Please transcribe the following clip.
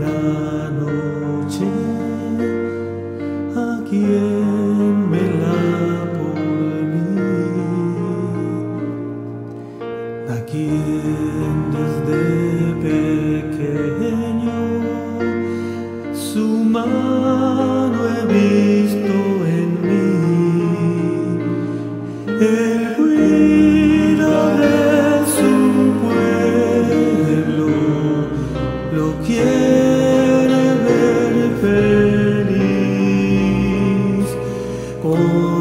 La Noche a quien me la por mí, a quien desde pequeño su mano he visto en mí. Oh.